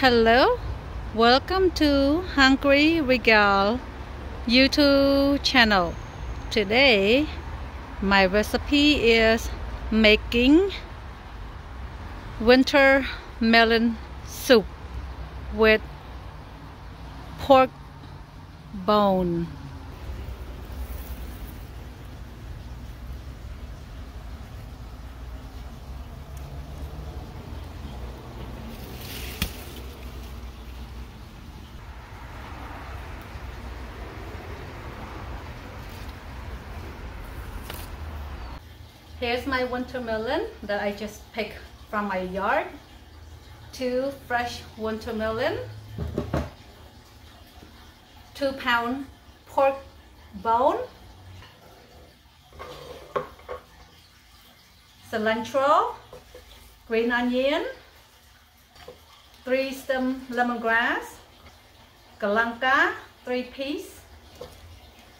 Hello, welcome to Hungry Regal YouTube channel. Today, my recipe is making winter melon soup with pork bone. Here's my winter melon that I just picked from my yard. Two fresh winter melon. Two pound pork bone. Cilantro. Green onion. Three stem lemongrass. Galanga, three piece.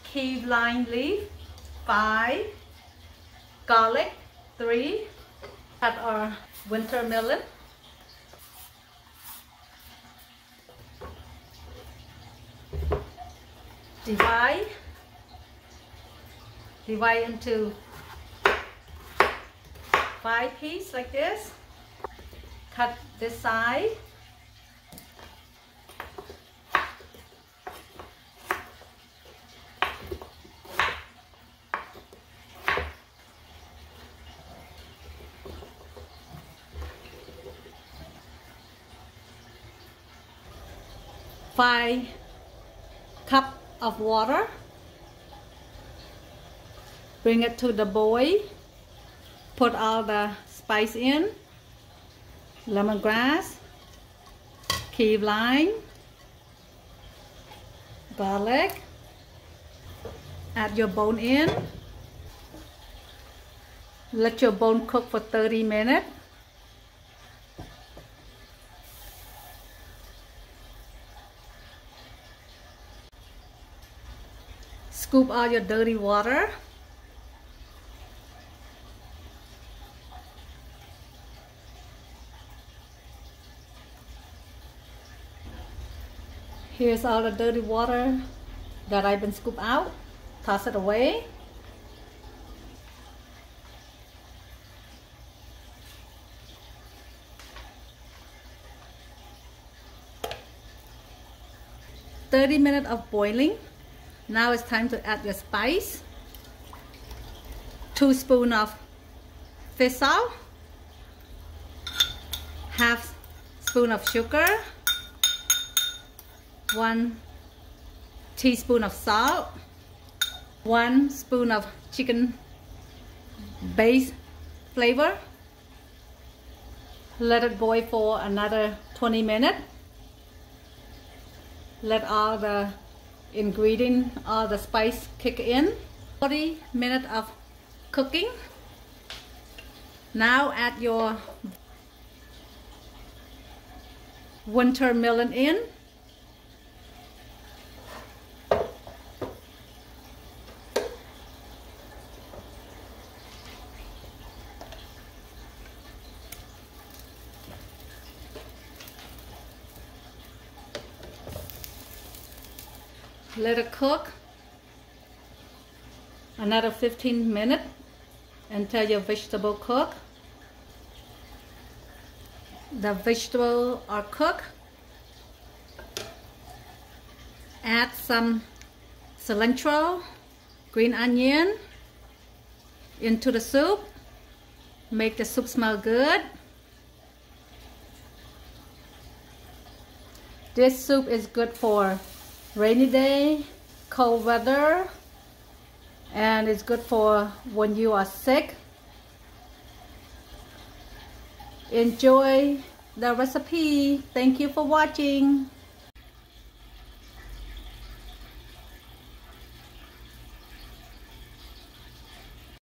Key lime leaf, five garlic, three. Cut our winter melon. Divide. Divide into five pieces like this. Cut this side. Five cup of water. Bring it to the boil put all the spice in. Lemongrass key lime. Garlic. Add your bone in. Let your bone cook for 30 minutes Scoop out your dirty water. Here's all the dirty water that I've been scooped out. Toss it away. Thirty minutes of boiling. Now it's time to add your spice. Two spoon of fish sauce. Half spoon of sugar. One teaspoon of salt. One spoon of chicken base flavor. Let it boil for another 20 minutes. Let all the ingredient all the spice kick in. 40 minutes of cooking. Now add your winter melon in let it cook. Another 15 minutes until your vegetable cook. The vegetable are cooked. Add some cilantro green onion into the soup. Make the soup smell good. This soup is good for rainy day, cold weather, and it's good for when you are sick. Enjoy the recipe. Thank you for watching.